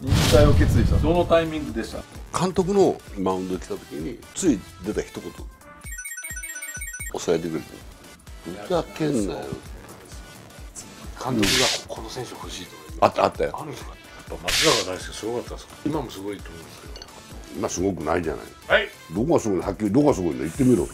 引退を決意した。どのタイミングでした？監督のマウンドに来た時につい出た一言。抑えてくれてふざけんなよ。監督がこの選手欲しいとかあったあったよ。あるんですかやっぱ松坂大輔すごかったですか？今もすごいと思うんですけど。今すごくないじゃない。はい。どこがすごいの？はっきりどこがすごいの？言ってみろ。ね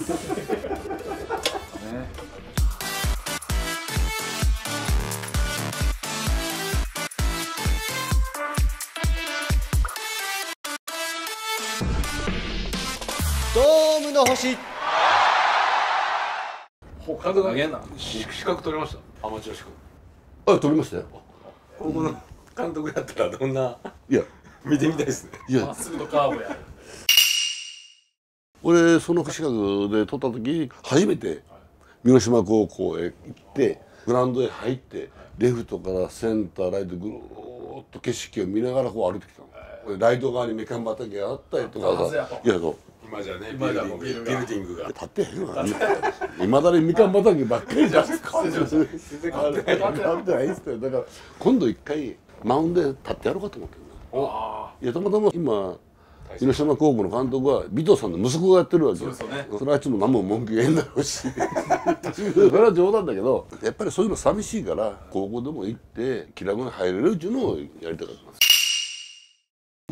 ームの星ほ監督投げんな。し資格取れました。アマチュア資格。あ飛びましたよ。ここの監督やったらどんな？いや。見てみたいですね。いや。まっすぐとカーブや。俺その資格で取った時初めて三好島高校へ行ってグラウンドへ入ってレフトからセンターライトぐるーっと景色を見ながらこう歩いてきたの。俺ライト側にみかん畑があったりとかさ。いやそう今じゃねビ今じゃルディングビルディングが。立ってへんわいまだにみかん畑ばっかりじゃん。全然変わってないっすよだから今度一回マウンドで立ってやろうかと思ってるおいやたまたま今広島高校の監督は尾藤さんの息子がやってるわけよ。そね。それはいつも何も文句言えんだろうし。それは冗談だけどやっぱりそういうの寂しいから高校でも行って気楽に入れるっていうのをやりたかった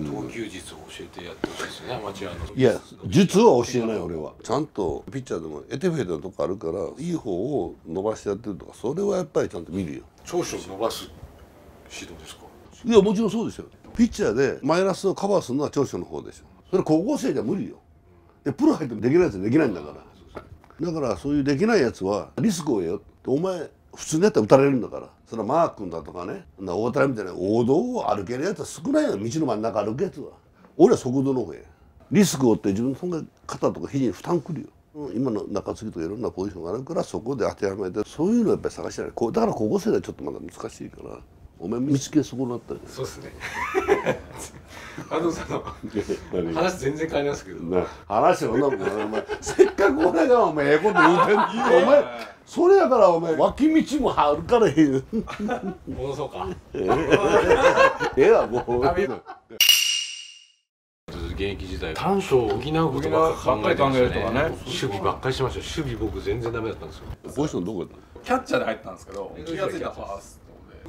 投球術を教えてやってほしいですよねアマチュアの。いや術は教えない俺は。ちゃんとピッチャーでもエテフェードのとこあるからいい方を伸ばしてやってるとかそれはやっぱりちゃんと見るよ。長所を伸ばす指導ですか？いやもちろんそうですよ。ピッチャーでマイナスをカバーするのは長所の方でしょ。それ高校生じゃ無理よ。でプロ入ってもできないやつはできないんだから。だからそういうできないやつはリスクをよ。お前普通にやったら打たれるんだから。それはマー君だとかね。大谷みたいな王道を歩けるやつは少ないよ。道の真ん中歩けやつは。俺は速度の方へリスクを負って自分の肩とか肘に負担くるよ。今の中継ぎとかいろんなポジションがあるからそこで当てはめて。そういうのをやっぱり探してない。だから高校生ではちょっとまだ難しいから。お前見つけ損なったよ。そうですね。安藤さんの話全然変わりますけど。な話をなお前 せっかく俺がお前ええこと言うてんお前それやからお前脇道も歩かれへん戻そうか。え？えわもう。現役時代短所を補うことばっかり考えてましたね。補うばっかり考えるとかね守備ばっかりしました。守備僕全然ダメだったんですよ。ポジションどこやったの？キャッチャーで入ったんですけど気がついたらファース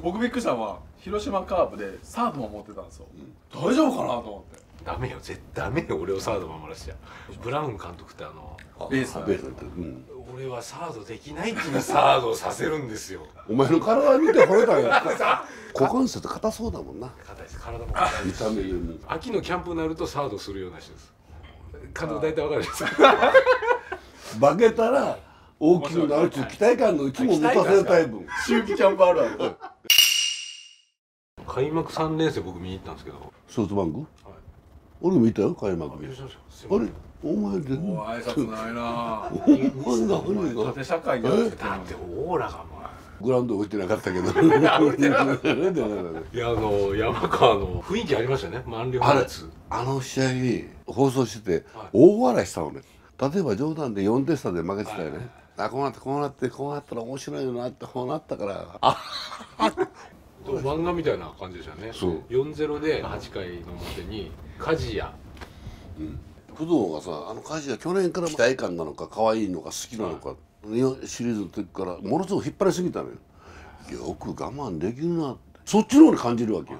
僕びっくりしたのは広島カープでサードも持ってたんですよ、大丈夫かなと思って。ダメよ。絶対ダメよ。俺をサード守らせちゃブラウン監督ってあのベースベースだったうん。俺はサードできないっていうサードをさせるんですよ。お前の体見て惚れたんや。股関節硬そうだもんな。硬いです。体も硬いでも。秋のキャンプになるとサードするような人です。監督大体わかるじゃないですか化けたら大きくなるっていう期待感のいつも持たせるタイプ。秋季キャンプあるある開幕3連戦僕見に行ったんですけど。ソフトバンク？俺も見たよ開幕優日勝しました。あれ？お前全然。もう挨拶ないな。お前縦社会になってきてだってオーラがもグラウンド置いてなかったけど。置いてなかったういやあの山川の雰囲気ありましたね。満塁あれあの試合放送しててはい。大笑いしたのね。例えば冗談で4点差で負けてたよね、あこうなってこうなってこうなったら面白いよなってこうなったから。あ 漫画みたいな感じでしたね。そう。4-0で8回の表に梶谷。工藤がさあの家事は去年から期待感なのか可愛いのか好きなのか、日本シリーズの時からものすごく引っ張りすぎたのよ。よく我慢できるなって。そっちの方に感じるわけよ、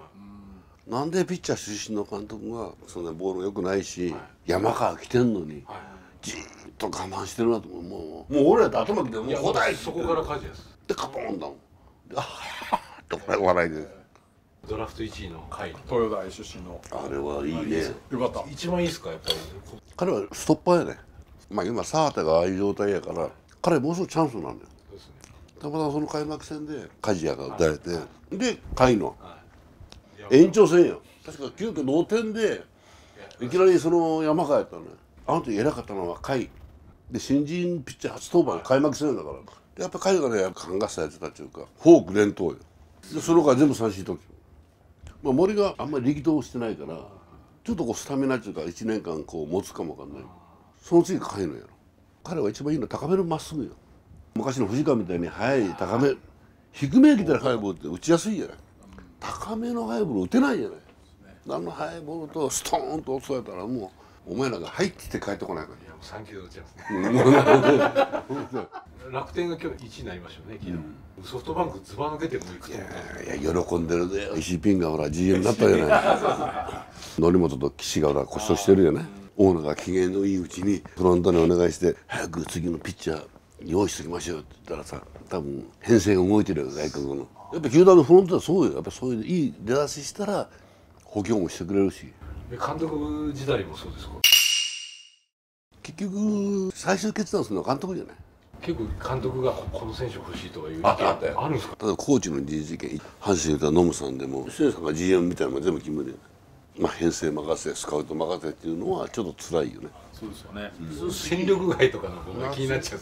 なんでピッチャー出身の監督がそんなボールが良くないし、山川来てんのに、じーっと我慢してるなと思う。もうもう俺らって頭きてもう答えそこから梶谷です。でカポンだもん。であ笑いで。ドラフト1位の回に豊田出身の。あれはいいね。よかった。一番いいですかやっぱり。彼はストッパーやね。まあ今沢田がああいう状態やから彼もうすぐチャンスなんだよ。たまたまその開幕戦で梶谷が打たれてで甲斐の。い。延長戦よ確か急遽同点でいきなりその山川やったのよ。あの時偉かったのは甲斐。で新人ピッチャー初登板開幕戦だから。でやっぱ甲斐がね勘がさやってたっていうかフォーク連投よ。でその他全部三振取ってまあ、森があんまり力投してないからちょっとこうスタミナっていうか1年間こう持つかもわかんない。その次が甲斐のやろ。彼は一番いいのは高めのまっすぐよ。昔の藤川みたいに速い高め低めに来たら速いボールって打ちやすいじゃない。高めの速いボール打てないじゃない。あの速いボールとストーンと落とされたらもうお前らが入ってきて帰ってこないかいやもう3球で落ちますね。ら 楽天が今日1位になりましたよね昨日、ソフトバンクずば抜けてもいくと思った。いや喜んでるで石井ピンがほら GM になったじゃない。則本と岸がほら故障してるよね。大野が機嫌のいいうちにフロントにお願いして早く次のピッチャー用意しておきましょうって言ったらさ多分編成が動いてるよ外国の。やっぱ球団のフロントはそうよ。やっぱそういういい出だししたら補強もしてくれるし。え監督時代もそうですか？結局最終決断するのは監督じゃない？結構監督がここの選手欲しいとかいう意見あったあるんですか？ただコーチの事実権阪神でノムさんでも周さんが GM みたいなのも全部決めるよねまあ編成任せスカウト任せっていうのはちょっと辛いよね。そうですよね、戦力外とかの僕が気になっちゃう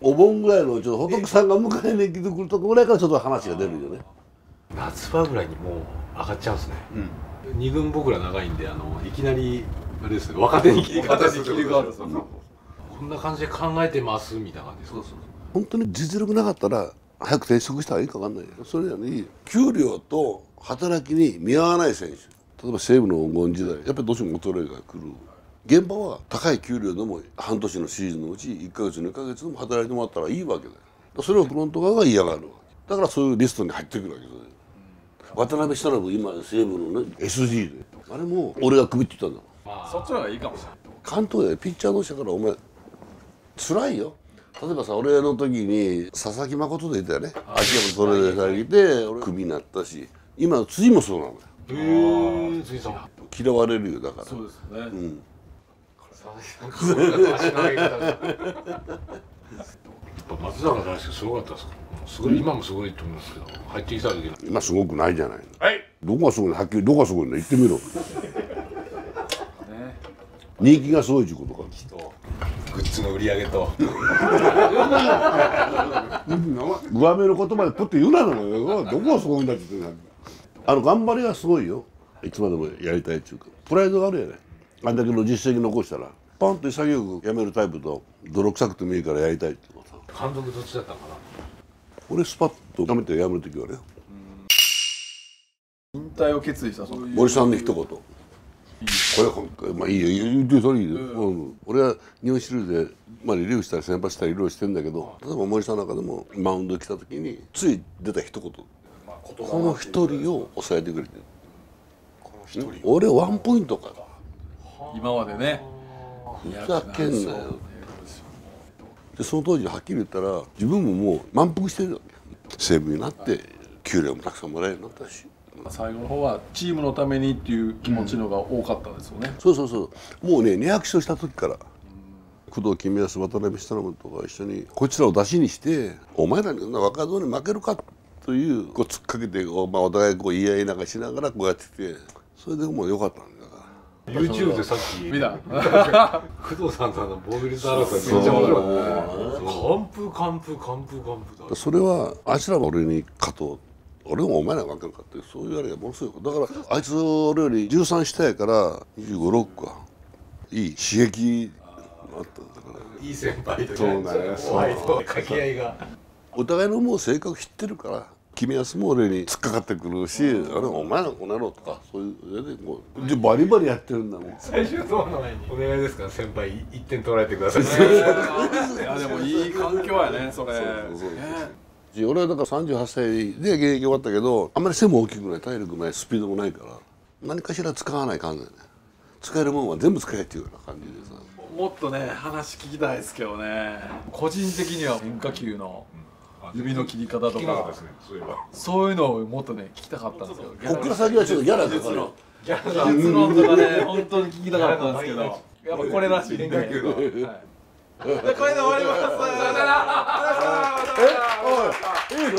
お盆ぐらいのちょっと仏さんが迎えに来てくるとこぐらいからちょっと話が出るよね。夏場ぐらいにもう上がっちゃうんですね、二軍僕ら長いんであのいきなりあれですね若手に切り替わ形に切り替わるこんな感じで考えてますみたいな感じですか？本当に実力なかったら早く転職した方がいいか分かんないよ。それなのに給料と働きに見合わない選手。例えば西武の黄金時代やっぱりどうしても衰えが来る。現場は高い給料でも半年のシーズンのうち1ヶ月2ヶ月でも働いてもらったらいいわけだよ。だからそれをフロント側が嫌がるわけ。だからそういうリストに入ってくるわけですよ渡辺したら今西武のね SG で。あれも俺がクビって言ったんだ。そっちの方がいいかもしれない。監督でピッチャーの人からお前辛いよ。例えばさ俺の時に佐々木誠でいたよね。秋山トレーナーがいて俺クビになったし今の辻もそうなのよ。へえ辻さん。嫌われるよだから。そうですね、うん。佐々木さんこう足の上げ方がやっぱ松坂大輔すごかったですか？すごい今もすごいと思いますけど入ってきた時に今すごくないじゃないはい。どこがすごいの？はっきりどこがすごいの？言ってみろ。ね。人気がすごいっていうことか。グッズの売り上げと。上目の言葉でプッて言うなのよ。どこがすごいんだって言ってんのあの頑張りがすごいよ。いつまでもやりたいっていうか。プライドがあるよね。あんだけの実績残したら。パンと潔くやめるタイプと泥臭くてもいいからやりたいっていうのさ監督どっちだったのかな？俺スパッとやめてやめる時はね引退を決意したその森さんの一言。これは今回まあいいよ。言ってそれいいよ、うん。俺は日本シリーズで、まあ、リリーフしたり先発したりいろいろしてんだけど例えば森さんなんかでもマウンド来た時につい出た一言。まあこの一人を抑えてくれてる。俺ワンポイントか。今までね。ふざけんなよでその当時はっきり言ったら自分ももう満腹してるわけ西武になって給料もたくさんもらえるようになったし。最後の方はチームのためにっていう気持ちのが多かったですよね、そうそうそう。もうね200勝した時から工藤公康渡辺久信とか一緒にこちらを出しにしてお前らに若造に負けるかというこう突っかけてこう、まあ、お互いこう言い合いなんかしながらこうやっててそれでもう良かったんだから YouTube でさっき見た。工藤さんとあの防御率争いめっちゃ面白かった完封完封完封完封だそれはあいつらが俺に勝とう。俺もお前らが負けるかっていうそういうあれがものすごいだからあいつ俺より13下やから2 5 6かいい刺激あった。んだからいい先輩とそうだね後輩と掛け合いが。お互いのもう性格知ってるから君安も俺に突っかかってくるし、あれお前らこの野郎とかそういうそれでもうでバリバリやってるんだもん。最終投の前に。お願いですから先輩一点取られてください。いやでもいい環境やねそれ。そう俺はだから38歳で現役終わったけどあんまり背も大きくない体力ないスピードもないから何かしら使わない感じだよね。使えるもんは全部使えっていうような感じでさ。もっとね話聞きたいですけどね。個人的には変化球の指の切り方とか。そういえば。そういうのをもっとね聞きたかったんですよ。こっから先はちょっとギャラかかる。よ結論とかね本当に聞きたかったんですけどやっぱこれらしいんで、はい、でこれで終わりますさよならえおいいいの